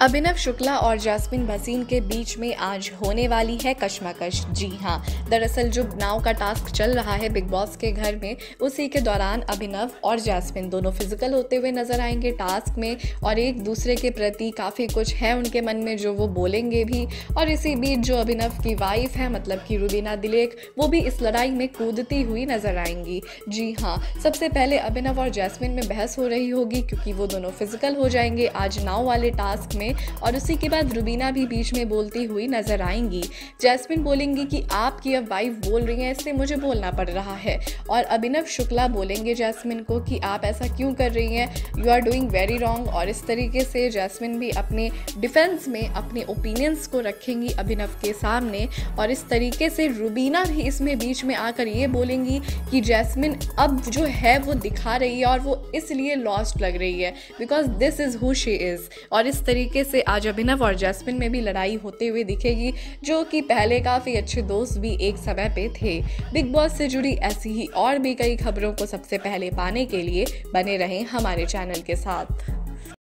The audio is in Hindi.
अभिनव शुक्ला और जासमिन भसीन के बीच में आज होने वाली है कश्मकश। जी हाँ दरअसल जो नाव का टास्क चल रहा है बिग बॉस के घर में, उसी के दौरान अभिनव और जासमिन दोनों फ़िज़िकल होते हुए नज़र आएँगे टास्क में और एक दूसरे के प्रति काफ़ी कुछ है उनके मन में जो वो बोलेंगे भी। और इसी बीच जो अभिनव की वाइफ है मतलब कि रुबीना दिलेख वो भी इस लड़ाई में कूदती हुई नज़र आएँगी। जी हाँ सबसे पहले अभिनव और जैस्मिन में बहस हो रही होगी क्योंकि वो दोनों फ़िज़िकल हो जाएँगे। आज नाव वाले टास्क में और उसी के बाद रुबीना भी बीच में बोलती हुई नज़र आएँगी। जैस्मिन बोलेंगी कि आपकी अब वाइफ बोल रही हैं, इसलिए मुझे बोलना पड़ रहा है। और अभिनव शुक्ला बोलेंगे जैस्मिन को कि आप ऐसा क्यों कर रही हैं? You are doing very wrong और इस तरीके से जैस्मिन भी अपने डिफेंस में अपने ओपिनियंस को रखेंगी अभिनव के सामने। और इस तरीके से रुबीना भी इसमें बीच में आकर ये बोलेंगी कि जैस्मिन अब जो है वो दिखा रही है और वो इसलिए लॉस्ट लग रही है because this is who she is और इस तरीके से आज अभिनव और जैस्मिन में भी लड़ाई होते हुए दिखेगी, जो कि पहले काफ़ी अच्छे दोस्त भी एक समय पे थे। बिग बॉस से जुड़ी ऐसी ही और भी कई खबरों को सबसे पहले पाने के लिए बने रहें हमारे चैनल के साथ।